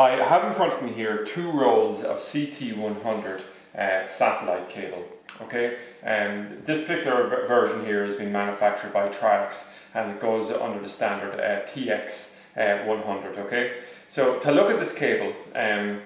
I have in front of me here two rolls of CT100 uh, satellite cable. Okay, and this particular version here has been manufactured by Triax and it goes under the standard uh, TX100. Uh, okay, so to look at this cable, um,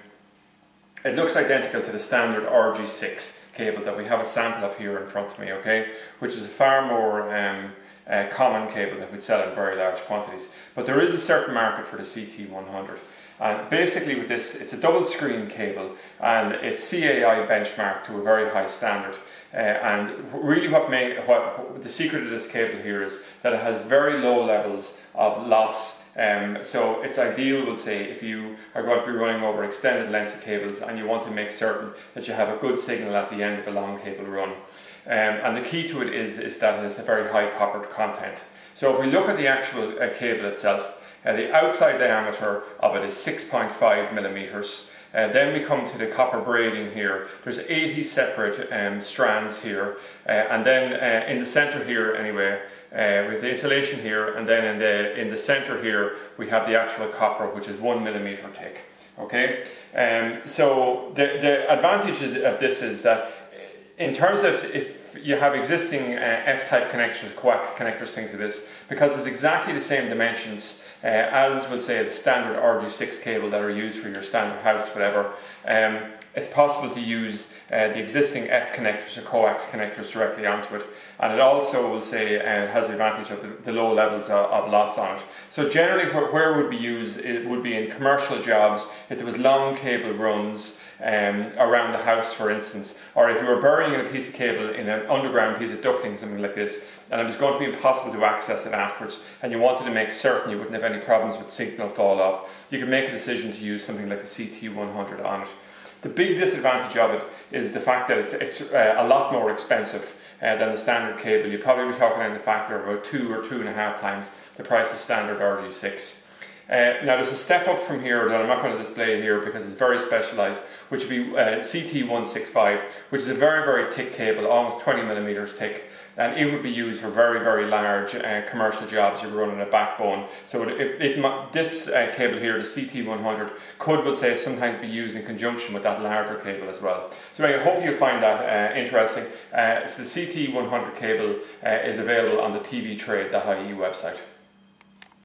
it looks identical to the standard RG6 cable that we have a sample of here in front of me. Okay, which is a far more um, uh, common cable that we sell in very large quantities. But there is a certain market for the CT100. And basically with this, it's a double screen cable and it's CAI benchmarked to a very high standard. Uh, and really what, may, what the secret of this cable here is that it has very low levels of loss um, so it's ideal, we'll say, if you are going to be running over extended lengths of cables and you want to make certain that you have a good signal at the end of a long cable run. Um, and the key to it is, is that it has a very high copper content. So if we look at the actual uh, cable itself, uh, the outside diameter of it is 6.5 millimeters. Uh, then we come to the copper braiding here. There's 80 separate um, strands here. Uh, and then uh, in the center here anyway, uh, with the insulation here, and then in the, in the center here, we have the actual copper, which is one millimeter thick. Okay, um, so the, the advantage of this is that in terms of if you have existing uh, F-type connectors, coax connectors, things like this, because it's exactly the same dimensions uh, as, we'll say, the standard RG6 cable that are used for your standard house, whatever. Um, it's possible to use uh, the existing F connectors or coax connectors directly onto it. And it also will say uh, has the advantage of the, the low levels of, of, loss on it. So generally where, where it would be used, it would be in commercial jobs, if there was long cable runs um, around the house for instance, or if you were burying a piece of cable in an underground piece of ducting, something like this, and it was going to be impossible to access it afterwards, and you wanted to make certain you wouldn't have any problems with signal fall off, you could make a decision to use something like the CT100 on it. The big disadvantage of it is the fact that it's, it's uh, a lot more expensive uh, than the standard cable. You'd probably be talking in the factor of about two or two and a half times the price of standard RG6. Uh, now there's a step up from here that I'm not going to display here because it's very specialised, which would be uh, CT165, which is a very, very thick cable, almost 20 millimetres thick and it would be used for very very large uh, commercial jobs. You're running a backbone. So it, it, it this uh, cable here the CT100 could we'll say sometimes be used in conjunction with that larger cable as well. So I hope you find that uh, interesting. Uh, so the CT100 cable is available on the tvtrade.ie website